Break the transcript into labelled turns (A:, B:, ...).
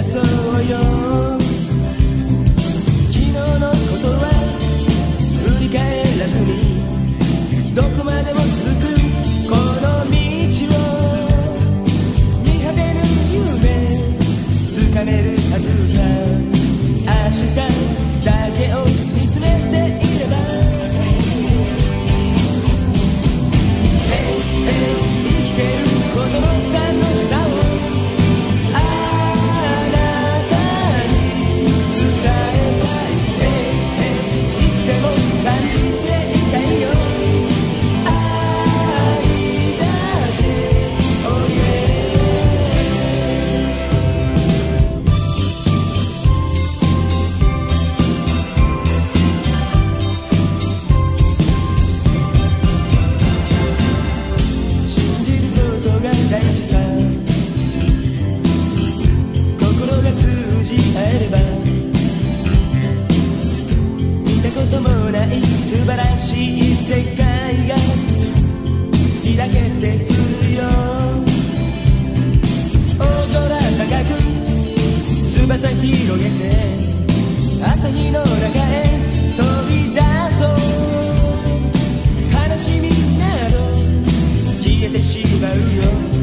A: Gasol, 広げて朝日の中へ飛び出そう。悲しみなど消えてしまうよ。